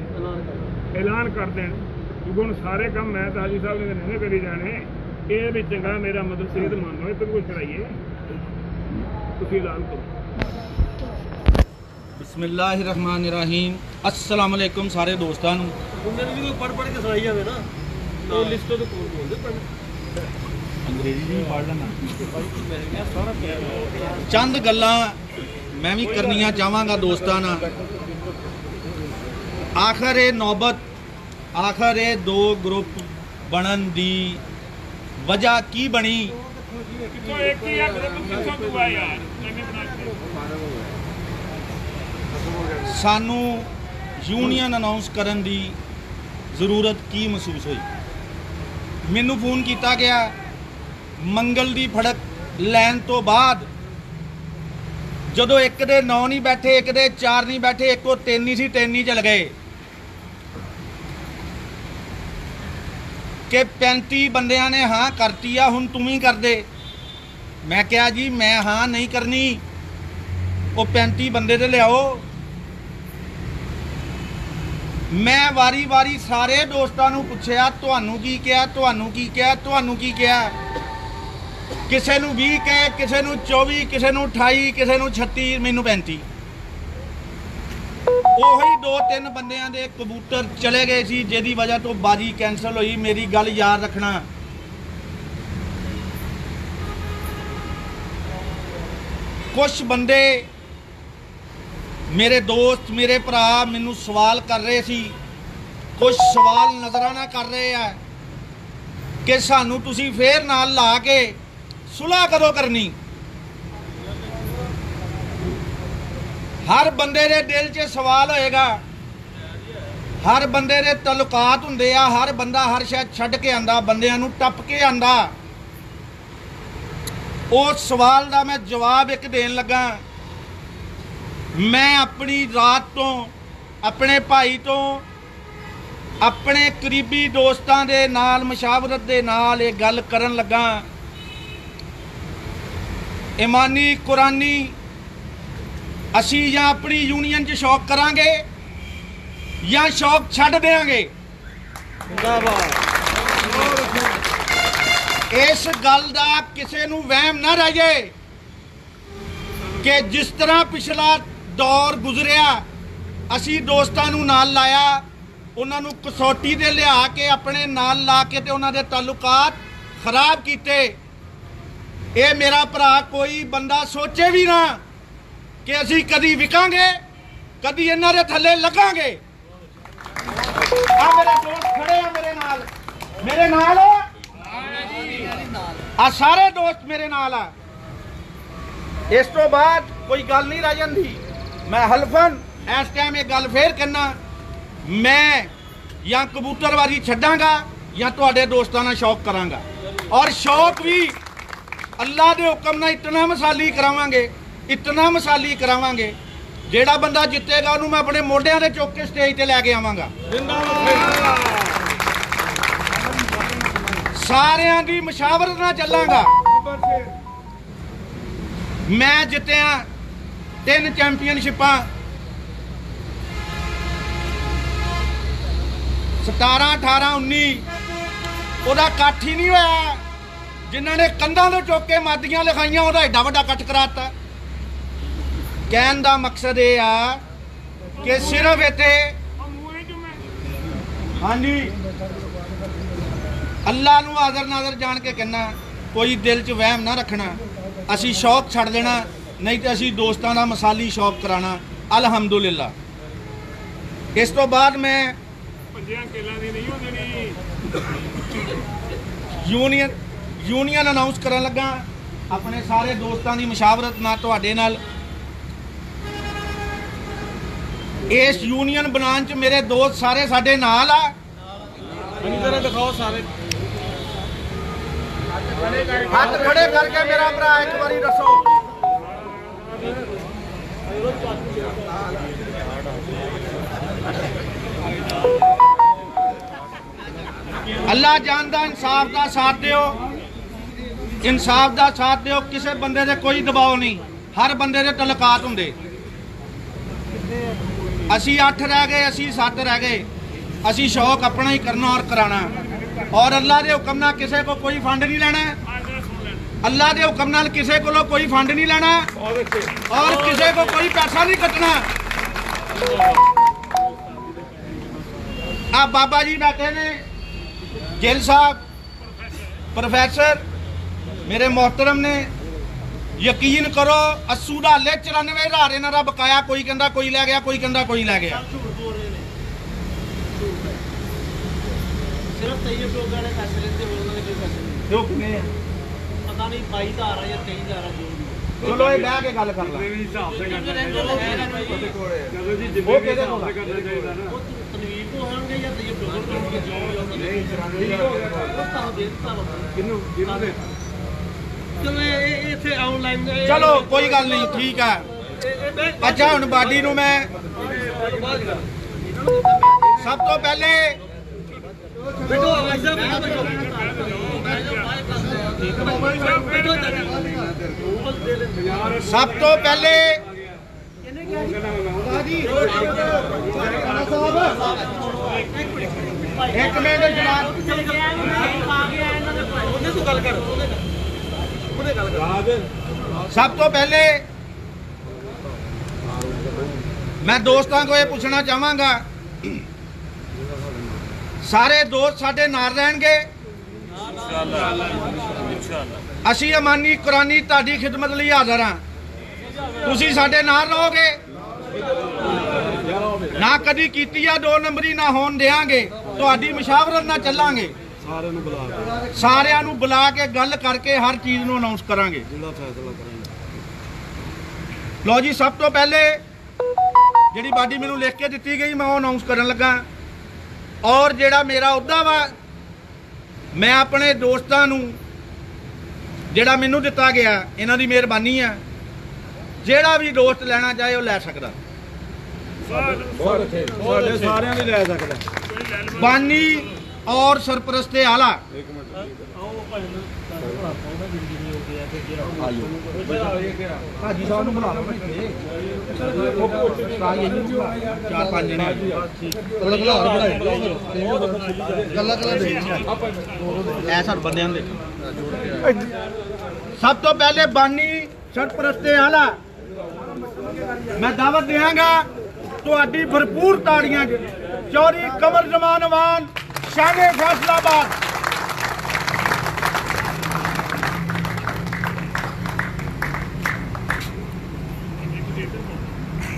ਐਲਾਨ ਕਰ ਦੇਣ। ਕਿ ਹੁਣ ਸਾਰੇ ਕੰਮ ਮੈਂ ਤਾਂ ਹਾਜੀ ਸਾਹਿਬ ਨੇ ਨਹੀਂ ਕਰੀ ਜਾਣੇ। ਇਹ ਵੀ ਚੰਗਾ ਮੇਰਾ ਮਦਦ ਸਿਹਤ ਮੰਨ ਲਓ ਇਹ ਤੋਂ ਕੁਝ ਕਰਾਈਏ ਤੁਸੀਂ ਐਲਾਨ ਕਰੋ। ਬਿਸਮਿਲ੍ਲਾਹਿਰਰਹਿਮਾਨਿਰਰਹੀਮ। ਅਸਲਾਮ ਅਲੈਕੁਮ ਸਾਰੇ ਦੋਸਤਾਂ ਨੂੰ। ਉਹਨਾਂ ਨੂੰ ਵੀ ਕੋਈ ਪੜ ਪੜ ਕੇ ਸੁਣਾਈ ਜਾਵੇ ਨਾ ਉਹ ਲਿਸਟ ਤੋਂ ਕੋਲ ਬੋਲਦੇ ਪੜ ਚੰਦ ਗੱਲਾਂ ਮੈਂ ਵੀ ਕਰਨੀਆਂ ਚਾਹਾਂਗਾ ਦੋਸਤਾਂ ਨਾਲ। ਆਖਰ ਇਹ ਨੌਬਤ ਆਖਰ ਇਹ ਦੋ ਗਰੁੱਪ ਬਣਨ ਦੀ ਵਜ੍ਹਾ ਕੀ ਬਣੀ? ਕਿੱਥੋਂ ਇੱਕ ਹੀ ਆ ਗਰੁੱਪ ਕਿੱਥੋਂ ਤੂੰ ਆ ਯਾਰ ਨਵੀਂ ਬਣਾ ਕੇ ਸਾਨੂੰ ਯੂਨੀਅਨ ਅਨਾਉਂਸ ਕਰਨ ਦੀ ਜ਼ਰੂਰਤ ਕੀ ਮਹਿਸੂਸ ਹੋਈ? ਮੈਨੂੰ ਫੋਨ ਕੀਤਾ ਗਿਆ, ਮੰਗਲ ਦੀ ਫੜਕ ਲੈਣ ਤੋਂ ਬਾਅਦ ਜਦੋਂ ਇੱਕ ਦੇ 9 ਨਹੀਂ ਬੈਠੇ, ਇੱਕ ਦੇ ਚਾਰ ਨਹੀਂ ਬੈਠੇ, ਇੱਕੋ ਤਿੰਨ ਹੀ ਸੀ, ਤਿੰਨ ਹੀ ਚਲ ਗਏ। ਕਿ 35 ਬੰਦਿਆਂ ਨੇ ਹਾਂ ਕਰਤੀ ਆ, ਹੁਣ ਤੂੰ ਹੀ ਕਰ ਦੇ। ਮੈਂ ਕਿਹਾ ਜੀ, ਮੈਂ ਹਾਂ ਨਹੀਂ ਕਰਨੀ। ਉਹ 35 ਬੰਦੇ ਤੇ ਲਿਆਓ। ਮੈਂ ਵਾਰੀ-ਵਾਰੀ ਸਾਰੇ ਦੋਸਤਾਂ ਨੂੰ ਪੁੱਛਿਆ, ਤੁਹਾਨੂੰ ਕੀ ਕਿਹਾ, ਤੁਹਾਨੂੰ ਕੀ ਕਿਹਾ, ਤੁਹਾਨੂੰ ਕੀ ਕਿਹਾ? ਕਿਸੇ ਨੂੰ 20 ਕਹੇ, ਕਿਸੇ ਨੂੰ 24 ਕਿਸੇ ਨੂੰ 28 ਕਿਸੇ ਨੂੰ 36 ਮੈਨੂੰ 35 ਉਹੀ ਦੋ ਤਿੰਨ ਬੰਦਿਆਂ ਦੇ ਕਬੂਤਰ ਚਲੇ ਗਏ ਸੀ, ਜਿਹਦੀ ਵਜ੍ਹਾ ਤੋਂ ਬਾਜੀ ਕੈਨਸਲ ਹੋਈ। ਮੇਰੀ ਗੱਲ ਯਾਦ ਰੱਖਣਾ। ਕੁਝ ਬੰਦੇ ਮੇਰੇ ਦੋਸਤ, ਮੇਰੇ ਭਰਾ ਮੈਨੂੰ ਸਵਾਲ ਕਰ ਰਹੇ ਸੀ। ਕੁਝ ਸਵਾਲ ਨਜ਼ਰਾਨਾ ਕਰ ਰਹੇ ਆ ਕਿ ਸਾਨੂੰ ਤੁਸੀਂ ਫੇਰ ਨਾਲ ਲਾ ਕੇ ਸੁਲ੍ਹਾ ਕਦੋਂ ਕਰਨੀ? ਹਰ ਬੰਦੇ ਦੇ ਦਿਲ 'ਚ ਸਵਾਲ ਹੋਏਗਾ। ਹਰ ਬੰਦੇ ਦੇ ਤਲੁਕਾਤ ਹੁੰਦੇ ਆ। ਹਰ ਬੰਦਾ ਹਰ ਸ਼ਾਇਦ ਛੱਡ ਕੇ ਆਂਦਾ, ਬੰਦਿਆਂ ਨੂੰ ਟੱਪ ਕੇ ਆਂਦਾ। ਉਸ ਸਵਾਲ ਦਾ ਮੈਂ ਜਵਾਬ ਇੱਕ ਦੇਣ ਲੱਗਾ। ਮੈਂ ਆਪਣੀ ਰਾਤ ਤੋਂ ਆਪਣੇ ਭਾਈ ਤੋਂ ਆਪਣੇ ਕਰੀਬੀ ਦੋਸਤਾਂ ਦੇ ਨਾਲ ਮਸ਼ਾਵਰਤ ਦੇ ਨਾਲ ਇਹ ਗੱਲ ਕਰਨ ਲੱਗਾ। ਇਮਾਨੀ ਕੁਰਾਨੀ ਅਸੀਂ ਜਾਂ ਆਪਣੀ ਯੂਨੀਅਨ 'ਚ ਸ਼ੌਕ ਕਰਾਂਗੇ ਜਾਂ ਸ਼ੌਕ ਛੱਡ ਦੇਾਂਗੇ ਇਸ ਗੱਲ ਦਾ ਕਿਸੇ ਨੂੰ ਵਹਿਮ ਨਾ ਰਹਿ ਜਾਏ ਕਿ ਜਿਸ ਤਰ੍ਹਾਂ ਪਿਛਲਾ ਦੌਰ ਗੁਜ਼ਰਿਆ, ਅਸੀਂ ਦੋਸਤਾਂ ਨੂੰ ਨਾਲ ਲਾਇਆ, ਉਹਨਾਂ ਨੂੰ ਕਸੌਟੀ ਦੇ ਲਿਆ ਕੇ ਆਪਣੇ ਨਾਲ ਲਾ ਕੇ ਤੇ ਉਹਨਾਂ ਦੇ ਤਾਲੁਕਾਤ ਖਰਾਬ ਕੀਤੇ। ਇਹ ਮੇਰਾ ਭਰਾ ਕੋਈ ਬੰਦਾ ਸੋਚੇ ਵੀ ਨਾ ਕਿ ਅਸੀਂ ਕਦੀ ਵਿਕਾਂਗੇ, ਕਦੀ ਇਹਨਾਂ ਦੇ ਥੱਲੇ ਲੱਗਾਂਗੇ। ਆ ਮੇਰੇ ਦੋਸਤ ਖੜੇ ਆ ਮੇਰੇ ਨਾਲ। ਮੇਰੇ ਨਾਲ? ਆ ਸਾਰੇ ਦੋਸਤ ਮੇਰੇ ਨਾਲ ਆ। ਇਸ ਤੋਂ ਬਾਅਦ ਕੋਈ ਗੱਲ ਨਹੀਂ ਰਹਿ ਜਾਂਦੀ। ਮੈਂ ਹਲਫਨ। ਇਸ ਟਾਈਮ ਇਹ ਗੱਲ ਫੇਰ ਕਰਨਾ ਮੈਂ ਜਾਂ ਕਬੂਤਰਬਾਜ਼ੀ ਛੱਡਾਂਗਾ ਜਾਂ ਤੁਹਾਡੇ ਦੋਸਤਾਂ ਨਾਲ ਸ਼ੌਕ ਕਰਾਂਗਾ। ਔਰ ਸ਼ੌਕ ਵੀ ਅੱਲਾ ਦੇ ਹੁਕਮ ਨਾਲ ਇਤਨਾ ਮਸਾਲੀ ਕਰਾਵਾਂਗੇ ਇਤਨਾ ਮਸਾਲੀ ਕਰਾਵਾਂਗੇ ਜਿਹੜਾ ਬੰਦਾ ਜਿੱਤੇਗਾ ਉਹਨੂੰ ਮੈਂ ਆਪਣੇ ਮੋਢਿਆਂ ਤੇ ਚੁੱਕ ਕੇ ਸਟੇਜ ਤੇ ਲੈ ਕੇ ਆਵਾਂਗਾ। ਸਾਰਿਆਂ ਦੀ ਮਸ਼ਾਵਰਤ ਨਾਲ ਚੱਲਾਂਗਾ। ਮੈਂ ਜਿੱਤਿਆ ਤਿੰਨ ਚੈਂਪੀਅਨਸ਼ਿਪਾਂ। 17 18 19 ਉਹਦਾ ਇਕੱਠ ਹੀ ਨਹੀਂ ਹੋਇਆ। ਜਿਨ੍ਹਾਂ ਨੇ ਕੰਧਾਂ ਤੋਂ ਚੁੱਕ ਕੇ ਮਾਦੀਆਂ ਲਿਖਾਈਆਂ, ਉਹਦਾ ਐਡਾ ਵੱਡਾ ਇਕੱਠ ਕਰਾਤਾ। ਕਹਿਣ ਦਾ ਮਕਸਦ ਇਹ ਆ ਕਿ ਸਿਰਫ ਇੱਥੇ ਹਾਂਜੀ। ਅੱਲਾ ਨੂੰ ਹਾਜ਼ਰ ਨਾਜ਼ਰ ਜਾਣ ਕੇ ਕਹਿਣਾ, ਕੋਈ ਦਿਲ 'ਚ ਵਹਿਮ ਨਾ ਰੱਖਣਾ। ਅਸੀਂ ਸ਼ੌਕ ਛੱਡ ਦੇਣਾ। ਨਹੀਂ ਤੇ ਅਸੀਂ ਦੋਸਤਾਂ ਦਾ ਮਸਾਲੀ ਸ਼ੌਕ ਕਰਾਣਾ ਅਲਹਮਦੁਲਿਲਾ। ਇਸ ਤੋਂ ਬਾਅਦ ਮੈਂ ਭੱਜਿਆ ਕੇਲਾਂ ਦੀ ਨਹੀਂ ਹੁੰਦੀ। ਯੂਨੀਅਨ ਯੂਨੀਅਨ ਅਨਾਉਂਸ ਕਰਨ ਲੱਗਾ। ਆਪਣੇ ਸਾਰੇ ਦੋਸਤਾਂ ਦੀ ਮਸ਼ਾਵਰਤ ਨਾਲ ਤੁਹਾਡੇ ਨਾਲ। ਇਸ ਯੂਨੀਅਨ ਬਣਾਉਣ ਚ ਮੇਰੇ ਦੋਸਤ ਸਾਰੇ ਸਾਡੇ ਨਾਲ ਆ। ਚੰਗੀ ਤਰ੍ਹਾਂ ਦਿਖਾਓ ਸਾਰੇ। ਹੱਥ ਖੜੇ ਕਰਕੇ ਮੇਰਾ ਭਰਾ ਇੱਕ ਵਾਰੀ ਦੱਸੋ। ਅੱਲਾ ਜਾਣਦਾ ਇਨਸਾਫ ਦਾ ਸਾਥ ਦਿਓ। ਇਨਸਾਫ ਦਾ ਸਾਥ ਦਿਓ, ਕਿਸੇ ਬੰਦੇ ਦੇ ਕੋਈ ਦਬਾਅ ਨਹੀਂ। ਹਰ ਬੰਦੇ ਦੇ ਤਲਕਾਤ ਹੁੰਦੇ। ਅਸੀਂ 8 ਰਹਿ ਗਏ, ਅਸੀਂ 7 ਰਹਿ ਗਏ। ਅਸੀਂ ਸ਼ੌਕ ਆਪਣਾ ਹੀ ਕਰਨਾ ਔਰ ਕਰਾਣਾ ਔਰ ਅੱਲਾ ਦੇ ਹੁਕਮ ਨਾਲ ਕਿਸੇ ਕੋ ਕੋਈ ਫੰਡ ਨਹੀਂ ਲੈਣਾ। ਅੱਲਾ ਦੇ ਹੁਕਮ ਨਾਲ ਕਿਸੇ ਕੋਲੋਂ ਕੋਈ ਫੰਡ ਨਹੀਂ ਲੈਣਾ ਔਰ ਕਿਸੇ ਕੋ ਕੋਈ ਪੈਸਾ ਨਹੀਂ ਕੱਟਣਾ ਆ ਬਾਬਾ ਜੀ ਬੈਠੇ ਨੇ ਗਿੱਲ ਸਾਹਿਬ ਪ੍ਰੋਫੈਸਰ ਮੇਰੇ ਮੁਹਤਰਮ ਨੇ ਯਕੀਨ ਕਰੋ ਅਸੂ ਦਾ ਹਲੇ 94000 ਇਹਨਾਂ ਦਾ ਬਕਾਇਆ ਕੋਈ ਕਹਿੰਦਾ ਕੋਈ ਲੈ ਗਿਆ ਕੋਈ ਕਹਿੰਦਾ ਕੋਈ ਲੈ ਗਿਆ ਸਿਰਫ ਤਈਬ ਲੋਕਾਂ ਨੇ ਪੈਸੇ ਚਲੋ ਇਹ ਬਹਿ ਕੇ ਗੱਲ ਕਰ ਲਾ ਜੀ ਚਲੋ ਕੋਈ ਗੱਲ ਨਹੀਂ ਠੀਕ ਹੈ ਅੱਛਾ ਹੁਣ ਬਾਡੀ ਨੂੰ ਮੈਂ ਸਭ ਤੋਂ ਪਹਿਲੇ ਸਭ ਤੋਂ ਪਹਿਲੇ ਇੱਕ ਮਿੰਟ ਜਨਾਬ। ਉਹਨੇ ਤੋਂ ਗੱਲ ਕਰ ਉਹਨੇ ਗੱਲ ਕਰ। ਸਭ ਤੋਂ ਪਹਿਲੇ ਮੈਂ ਦੋਸਤਾਂ ਕੋ ਇਹ ਪੁੱਛਣਾ ਚਾਹਾਂਗਾ ਸਾਰੇ ਦੋਸਤ ਸਾਡੇ ਨਾਲ ਰਹਿਣਗੇ। ਅਸੀਂ ਅਮਾਨੀ ਕੁਰਾਨੀ ਤੁਹਾਡੀ ਖਿਦਮਤ ਲਈ ਹਾਜ਼ਰ ਹਾਂ। ਤੁਸੀਂ ਸਾਡੇ ਨਾਲ ਰਹੋਗੇ। ਨਾ ਕਦੀ ਕੀਤੀ ਆ ਦੋ ਨੰਬਰੀ ਨਾ ਹੋਣ ਦੇਾਂਗੇ ਤੁਹਾਡੀ ਮਸ਼ਾਵਰਤ ਨਾਲ ਚੱਲਾਂਗੇ। ਸਾਰਿਆਂ ਨੂੰ ਬੁਲਾ ਕੇ। ਸਾਰਿਆਂ ਨੂੰ ਬੁਲਾ ਕੇ ਗੱਲ ਕਰਕੇ ਹਰ ਚੀਜ਼ ਨੂੰ ਅਨਾਉਂਸ ਕਰਾਂਗੇ। ਜਿਹੜਾ ਫੈਸਲਾ ਕਰਾਂਗੇ। ਲੋ ਜੀ ਸਭ ਤੋਂ ਪਹਿਲੇ ਜਿਹੜੀ ਬਾਡੀ ਮੈਨੂੰ ਲਿਖ ਕੇ ਦਿੱਤੀ ਗਈ ਮੈਂ ਉਹ ਅਨਾਉਂਸ ਕਰਨ ਲੱਗਾ। ਔਰ ਜਿਹੜਾ ਮੇਰਾ ਅਹੁਦਾ ਵਾ ਮੈਂ ਆਪਣੇ ਦੋਸਤਾਂ ਨੂੰ ਜਿਹੜਾ ਮੈਨੂੰ ਦਿੱਤਾ ਗਿਆ ਇਹਨਾਂ ਦੀ ਮਿਹਰਬਾਨੀ ਆ। ਜਿਹੜਾ ਵੀ ਦੋਸਤ ਲੈਣਾ ਚਾਹੇ ਉਹ ਲੈ ਸਕਦਾ। ਸਾਡੇ ਸਾਰਿਆਂ ਦੀ ਲੈ ਸਕਦਾ। ਬਾਨੀ ਔਰ ਸਰਪ੍ਰਸਤੇ ਆਲਾ। ਹਾਜੀ ਸਾਹਿਬ ਨੂੰ ਬੁਲਾ ਲਓ ਇੱਥੇ ਚਾਰ ਪੰਜ ਜਣੇ ਥੋੜਾ ਬੁਲਾ ਗੱਲਾਂ ਗੱਲਾਂ ਦੇ ਐ ਸਰ ਬੰਦਿਆਂ ਦੇ ਸਭ ਤੋਂ ਪਹਿਲੇ ਬਾਨੀ ਸਰਪ੍ਰਸਤੇ ਆਲਾ ਮੈਂ ਦਾਵਤ ਦੇਵਾਂਗਾ ਤੁਹਾਡੀ ਭਰਪੂਰ ਤਾੜੀਆਂ 'ਚ ਚੌਰੀ ਕਮਰ ਜ਼ਮਾਨਵਾਨ ਸ਼ਾਨੇ ਫੈਸਲਾਬਾਦ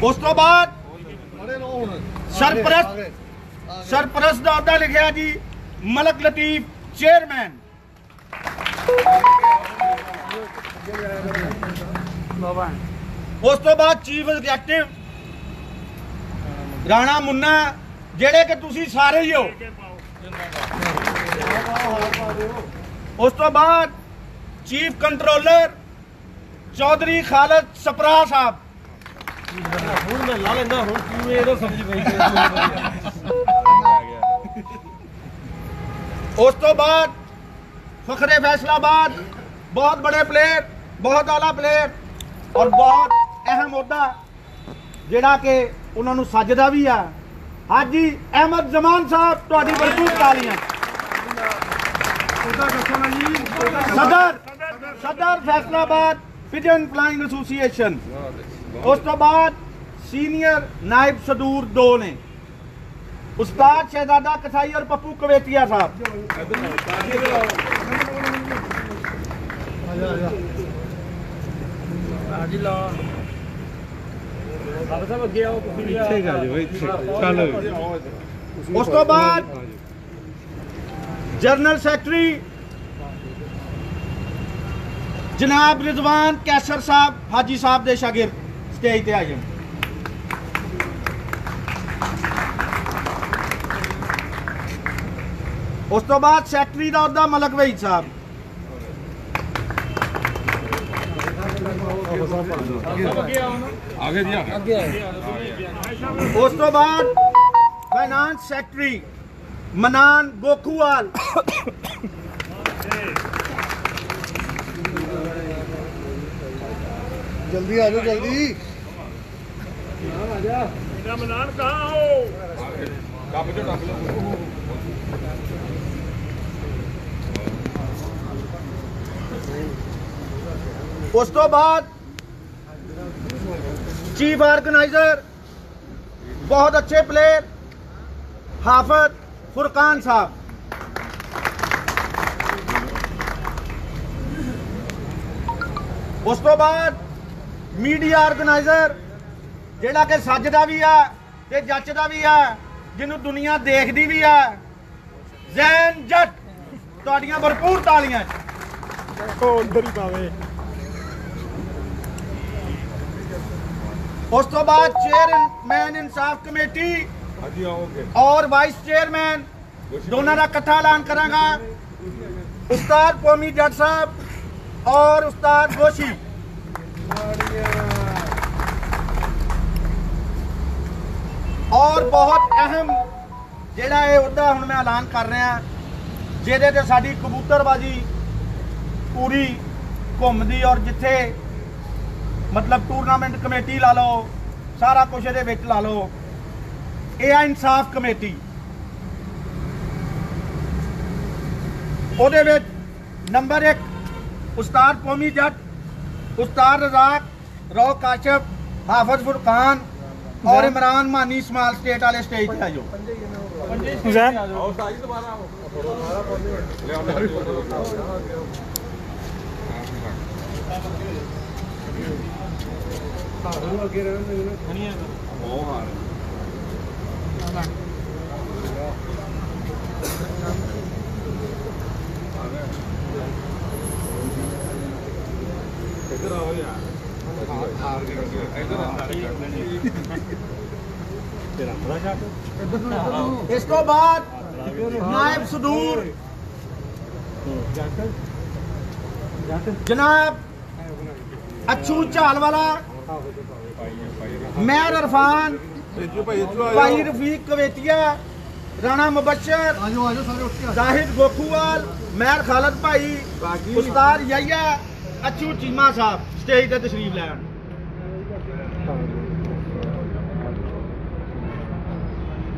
ਉਸ ਤੋਂ ਬਾਅਦ ਸਰਪ੍ਰਸਤ ਸਰਪ੍ਰਸਤ ਦਾ ਅਹੁਦਾ ਲਿਖਿਆ ਜੀ ਮਲਕ ਲਤੀਫ ਚੇਅਰਮੈਨ ਉਸ ਤੋਂ ਬਾਅਦ ਚੀਫ ਐਗਜ਼ੈਕਟਿਵ ਰਾਣਾ ਮੁੰਨਾ ਜਿਹੜੇ ਕਿ ਤੁਸੀਂ ਸਾਰੇ ਹੀ ਹੋ ਉਸ ਤੋਂ ਬਾਅਦ ਚੀਫ ਕੰਟਰੋਲਰ ਚੌਧਰੀ ਖਾਲਦ ਸਪਰਾ ਸਾਹਿਬ ਹੁਣ ਮੈਂ ਲਾ ਲੈਂਦਾ ਹੁਣ ਕਿਵੇਂ ਇਹਦਾ ਸਮਝ ਪਈ ਉਸ ਤੋਂ ਬਾਅਦ ਫਖਰੇ ਫੈਸਲਾਬਾਦ ਬਹੁਤ ਬੜੇ ਪਲੇਅਰ ਬਹੁਤ ਆਲਾ ਪਲੇਅਰ ਔਰ ਬਹੁਤ ਅਹਿਮ ਅਹੁਦਾ ਜਿਹੜਾ ਕਿ ਉਹਨਾਂ ਨੂੰ ਸੱਜਦਾ ਵੀ ਆ। ਹਾਜੀ ਅਹਿਮਦ ਜ਼ਮਾਨ ਸਾਹਿਬ ਤੁਹਾਡੀ ਭਰਪੂਰ ਤਾਲੀਆਂ ਸਦਰ ਸਦਰ ਫੈਸਲਾਬਾਦ ਪਿਜਨ ਫਲਾਈਂਗ ਐਸੋਸੀਏਸ਼ਨ। ਉਸ ਤੋਂ ਬਾਅਦ ਸੀਨੀਅਰ ਨਾਇਬ ਸਦੂਰ ਦੋ ਨੇ ਉਸਤਾਦ ਸ਼ਹਿਜ਼ਾਦਾ ਕਸਾਈ ਔਰ ਪੱਪੂ ਕਵੇਤੀਆ ਸਾਹਿਬ ਇੱਥੇ ਗਾ ਜੋ ਇੱਥੇ ਚੱਲ ਉਸ ਤੋਂ ਬਾਅਦ ਜਨਰਲ ਸੈਕਟਰੀ ਜਨਾਬ ਰਿਜ਼ਵਾਨ ਕੈਸਰ ਸਾਹਿਬ ਹਾਜੀ ਸਾਹਿਬ ਦੇ ਸ਼ਾਗਿਰਦ ਸਟੇਜ ਤੇ ਆ ਜਾਣ ਉਸ ਤੋਂ ਬਾਅਦ ਸੈਕਟਰੀ ਦਾ ਅਹੁਦਾ ਮਲਕ ਵਹੀਦ ਸਾਹਿਬ आगे दिया ਉਸ ਤੋਂ ਬਾਅਦ ਫਾਈਨਾਂਸ ਸੈਕਟਰੀ ਮਨਾਨ ਗੋਖੂਵਾਲ जल्दी आ जाओ जल्दी मेरा मनान कहाँ हो ਉਸ ਤੋਂ ਬਾਅਦ ਚੀਫ ਆਰਗੇਨਾਈਜ਼ਰ ਬਹੁਤ ਅੱਛੇ ਪਲੇਅਰ ਹਾਫਿਜ਼ ਫੁਰਕਾਨ ਸਾਹਿਬ ਉਸ ਤੋਂ ਬਾਅਦ ਮੀਡੀਆ ਆਰਗੇਨਾਈਜ਼ਰ ਜਿਹੜਾ ਕਿ ਸੱਜਦਾ ਵੀ ਆ ਤੇ ਜੱਚਦਾ ਵੀ ਆ ਜਿਹਨੂੰ ਦੁਨੀਆ ਦੇਖਦੀ ਵੀ ਆ ਜ਼ੈਨ ਜੱਟ ਤੁਹਾਡੀਆਂ ਭਰਪੂਰ ਤਾਲੀਆਂ ਉਹ ਅੰਦਰ ਹੀ ਪਾਵੇ ਉਸ ਤੋਂ ਬਾਅਦ ਚੇਅਰਮੈਨ ਇਨਸਾਫ ਕਮੇਟੀ हाजी आओगे ਔਰ ਵਾਈਸ ਚੇਅਰਮੈਨ ਦੋਨਾਂ ਦਾ ਇਕੱਠਾ ਐਲਾਨ ਕਰਾਂਗਾ ਉਸਤਾਦ ਕੌਮੀ ਜੱਟ ਸਾਹਿਬ ਔਰ ਉਸਤਾਦ ਗੋਸ਼ੀ ਔਰ ਬਹੁਤ ਅਹਿਮ ਜਿਹੜਾ ਇਹ ਉਹਦਾ ਹੁਣ ਮੈਂ ਐਲਾਨ ਕਰ ਰਿਹਾ, ਜਿਹਦੇ ਤੇ ਸਾਡੀ ਕਬੂਤਰਬਾਜੀ ਪੂਰੀ ਘੁੰਮਦੀ ਔਰ ਜਿੱਥੇ ਮਤਲਬ ਟੂਰਨਾਮੈਂਟ ਕਮੇਟੀ ਲਾ ਲਓ, ਸਾਰਾ ਕੁਝ ਇਹਦੇ ਵਿੱਚ ਲਾ ਲਓ, ਇਹ ਆ ਇਨਸਾਫ ਕਮੇਟੀ। ਉਹਦੇ ਵਿੱਚ ਨੰਬਰ 1 ਉਸਤਾਦ ਕੌਮੀ ਜੱਟ, ਉਸਤਾਦ ਰਜ਼ਾਕ ਰੋ ਕਾਸ਼ਫ ਹਾਫਿਜ਼ ਫੁਰਕਾਨ और इमरान मानी स्मॉल स्टेट वाले स्टेज पे ਇਸ ਤੋਂ ਬਾਅਦ ਨਾਇਬ ਸਦੂਰ। ਜਨਾਬ ਅਛੂ ਝਾਲਵਾਲਾ ਮੈਰ ਅਰਫਾਨ ਭਾਈ ਰਫੀਕ ਕਵੇਤੀਆ ਰਾਣਾ ਮੁਬਸ਼ਰ ਆਜੋ ਆਜੋ ਸਾਰੇ ਉੱਠ ਕੇ ਜ਼ਾਹਿਦ ਗੋਖੂਵਾਲ ਮੈਰ ਖਾਲਦ ਭਾਈ ਉਸਤਾਦ ਯਈਆ अचू चीमा साहब स्टेज पर तशरीफ़ लैन।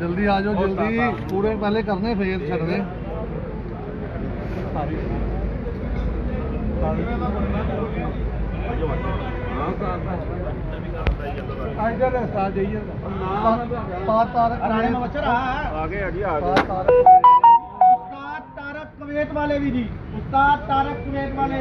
जल्दी आ जाओ जल्दी। पूरे पहले करने फेल छे दे। तारक कवेत वाले भी जी। उस्ताद तारक कवेत वाले।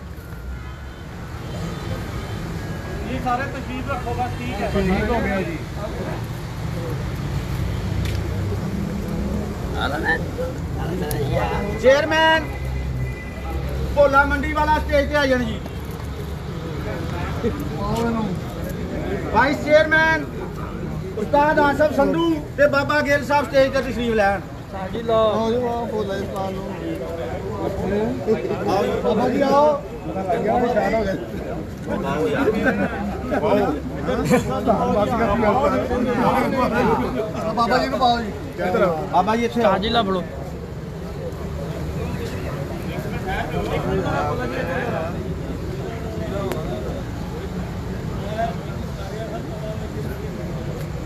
सारे तस्वीर रखो बस ठीक है ठीक हो गया जी चेयरमैन भोला मंडी वाला स्टेज पे आ जाने जी वाइस चेयरमैन उस्ताद आसफ संधु ते बाबा गेल साहब स्टेज पर तशरीफ़ लैन बाबा जी आओ निशान हो गए बाबा जी को पाओ जी ਬਾਬਾ ਜੀ ਇੱਥੇ ਹਾਜੀ ਲਾ ਫੜੋ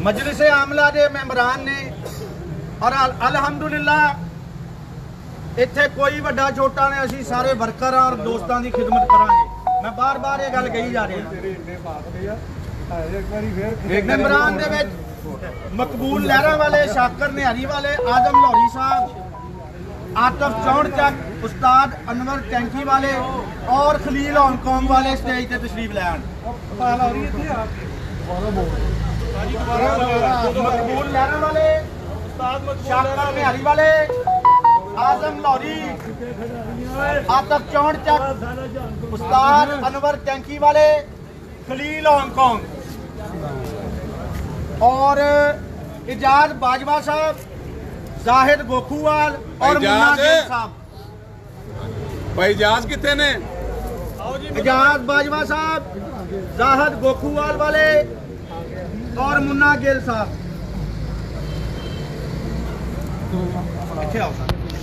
ਮਜਲਿਸ ਆਮਲਾ ਦੇ ਮੈਂਬਰਾਂ ਨੇ ਔਰ ਅਲ- ਅਲਹਮਦੁਲਿਲਾ ਇੱਥੇ ਕੋਈ ਵੱਡਾ ਛੋਟਾ ਨੇ ਅਸੀਂ ਸਾਰੇ ਵਰਕਰ ਆ ਔਰ ਦੋਸਤਾਂ ਦੀ ਖਿਦਮਤ ਕਰਾਂਗੇ ਮੈਂ ਬਾਰ-ਬਾਰ ਇਹ ਗੱਲ ਕਹੀ ਜਾ ਰਿਹਾ ਤੇਰੇ ਇੰਨੇ ਬਾਤੇ ਆ ਹੈ ਇੱਕ ਵਾਰੀ ਫੇਰ ਮੈਂਬਰਾਂ ਦੇ ਵਿੱਚ ਮਕਬੂਲ ਲਹਿਰਾਂ ਵਾਲੇ ਸ਼ਾਕਰ ਨਿਹਾਰੀ ਵਾਲੇ ਆਦਮ ਲਾਹੌਰੀ ਸਾਹਿਬ ਆਤਫ ਚੌੜ ਚੱਕ ਉਸਤਾਦ ਅਨਵਰ ਟੈਂਕੀ ਵਾਲੇ ਔਰ ਖਲੀਲ ਹਾਂਗਕਾਂਗ ਵਾਲੇ ਸਟੇਜ ਤੇ ਤਸ਼ਰੀਫ ਲੈ ਆਣ ਮਕਬੂਲ ਲਹਿਰਾਂ ਵਾਲੇ ਉਸਤਾਦ ਸ਼ਾਕਰ ਨਿਹਾਰੀ ਵਾਲੇ आज़म लौरी आतक चौड़ चक उस्ताद अनवर टैंकी वाले खलील हांगकॉन्ग और इजाज बाजवा साहब जाहिद गोखूवाल और साहब। भाई इजाज कितने ने? इजाज बाजवा साहब जाहिद गोखूवाल वाले और मुन्ना गिल साहब। इतने आओ साहब।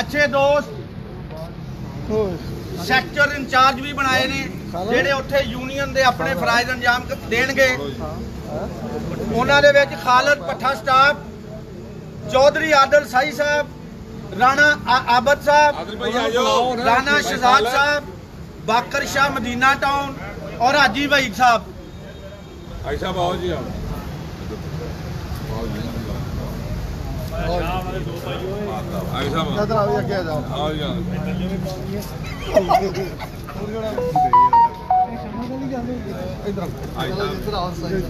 ਅੱਛੇ ਦੋਸਤ। ਸੈਕਟਰ ਇੰਚਾਰਜ ਵੀ ਬਣਾਏ ਨੇ ਜਿਹੜੇ ਉੱਥੇ ਯੂਨੀਅਨ ਦੇ ਆਪਣੇ ਫਰਾਇਜ਼ ਅੰਜਾਮ ਦੇਣਗੇ। ਉਹਨਾਂ ਦੇ ਵਿੱਚ ਖਾਲਦ ਪੱਠਾ ਸਟਾਫ ਚੌਧਰੀ ਆਦਲ ਸਾਈ ਸਾਹਿਬ ਰਾਣਾ ਆਬਦ ਸਾਹਿਬ ਭਾਈ ਰਾਣਾ ਸ਼ਹਜ਼ਾਦ ਸਾਹਿਬ ਬਾਕਰ ਸ਼ਾਹ ਮਦੀਨਾ ਟਾਊਨ ਔਰ ਹਾਜੀ ਵਹੀਦ ਸਾਹਿਬ। ਭਾਈ ਸਾਹਿਬ ਆਓ ਜੀ ਆਓ। ਆਈ ਸਾਹਿਬ। ਇੱਧਰ ਆਓ ਜੀ, ਅੱਗੇ ਆ ਜਾਓ। ਆਓ ਜੀ ਆਓ। ਇੱਧਰ ਆਈ ਸਾਹਿਬ। ਇੱਧਰ ਆਓ ਸਹੀ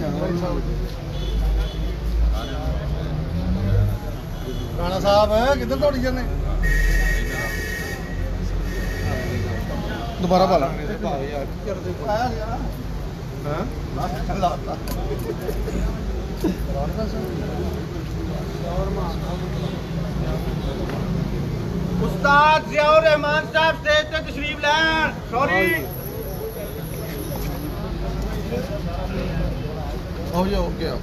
ਰਾਣਾ ਸਾਹਿਬ ਕਿੱਧਰ ਦੌੜੀ ਜਾਂਦੇ? ਦੁਬਾਰਾ ਪਾ ਲਾ। ਆਇਆ ਸੀ ਹਾਂ? ਲਾਤਾ। ਉਸਤਾਦ ਜ਼ਿਆਉਰ उस्ताद जियाउर रहमान साहब स्टेज तशरीफ़ लैन सॉरी हो जाओ क्या?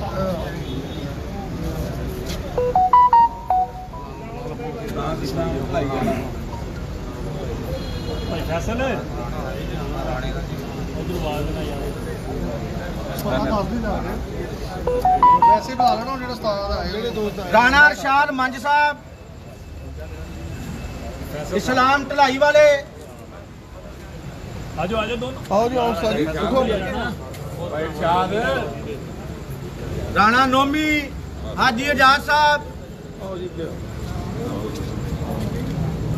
हाँ। फैसल ਉਧਰ ਆਵਾਜ਼ ਨਾ ਯਾਰ ਦੱਸ ਵੀ ਜਾ ਵੈਸੇ ਬੁਲਾ ਲੈਣਾ ਜਿਹੜਾ ਉਸਤਾਦ ਆਏ ਜਿਹੜੇ ਦੋਸਤ ਆਏ ਰਾਣਾ ਅਰਸ਼ਾਦ ਮੰਜ ਸਾਹਿਬ ਇਸਲਾਮ ਢਲਾਈ ਵਾਲੇ। ਆਜੋ ਆਜੋ ਦੋਨੋਂ। ਆਓ ਜੀ ਆਓ ਸਾਰੇ। ਦੇਖੋ ਭਾਈ ਸ਼ਾਦ ਰਾਣਾ ਨੋਮੀ ਹਾਜੀ ਆਜ਼ਾਦ ਸਾਹਿਬ।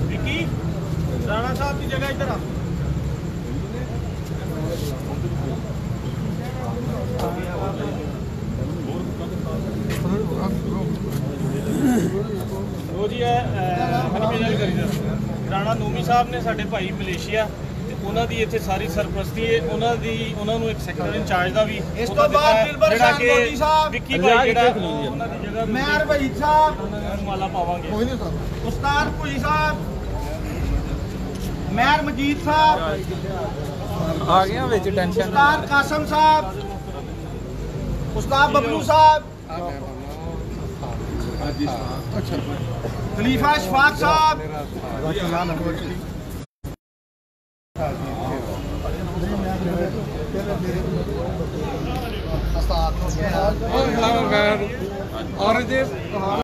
ਵਿੱਕੀ? ਰਾਣਾ ਸਾਹਿਬ ਦੀ ਜਗ੍ਹਾ ਇੱਧਰ ਆ। ਲੋ ਜੀ ਇਹ ਹਰਮੇਜਲ ਕਰੀਦਾ ਰਾਣਾ ਨੂਮੀ ਸਾਹਿਬ ਨੇ ਸਾਡੇ ਭਾਈ ਮਲੇਸ਼ੀਆ ਤੇ ਉਹਨਾਂ ਦੀ ਇੱਥੇ ਸਾਰੀ ਸਰਪ੍ਰਸਤੀ ਹੈ। ਉਹਨਾਂ ਦੀ ਉਹਨਾਂ ਨੂੰ ਇੱਕ ਸੈਕਟਰ ਇੰਚਾਰਜ ਦਾ ਵੀ ਇਸ ਤੋਂ ਬਾਅਦ ਦਿਲਬਰ ਜਿਹੜਾ ਖਾਨ ਕਿ ਮੋਦੀ ਸਾਹਿਬ। ਵਿੱਕੀ ਭਾਈ ਜਿਹੜਾ ਉਹ ਉਹਨਾਂ ਦੀ ਜਗ੍ਹਾ ਸਾਹਿਬ। ਉਹਨਾਂ ਨੂੰ ਮਾਲਾ ਪਾਵਾਂਗੇ। ਕੋਈ ਨਹੀਂ ਉਸਤਾਦ ਉਸਤਾਦ ਭੁਈ ਸਾਹਿਬ। ਮੈਰ ਮਜੀਦ ਸਾਹਿਬ। ਆ ਗਿਆ ਵਿੱਚ ਟੈਨਸ਼ਨ ਉਸਤਾਦ ਕਾਸਮ ਸਾਹਿਬ। उसका बबलू साहब। खलीफा शफाक साहब।